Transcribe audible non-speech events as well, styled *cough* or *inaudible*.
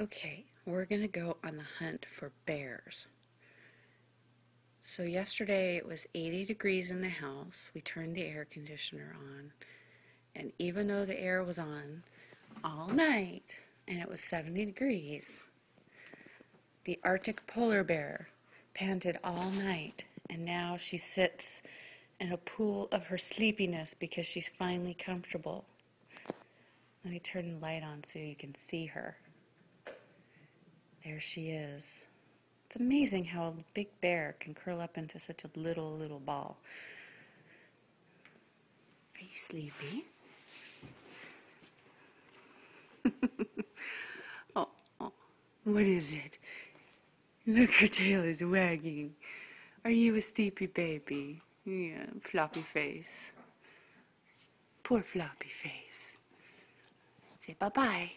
Okay, we're going to go on the hunt for bears. So, yesterday it was 80 degrees in the house. We turned the air conditioner on. And even though the air was on all night and it was 70 degrees, the Arctic polar bear panted all night. And now she sits in a pool of her sleepiness because she's finally comfortable. Let me turn the light on so you can see her. There she is. It's amazing how a big bear can curl up into such a little, little ball. Are you sleepy? *laughs* oh, oh, what is it? Look, her tail is wagging. Are you a sleepy baby? Yeah, floppy face. Poor floppy face. Say bye-bye.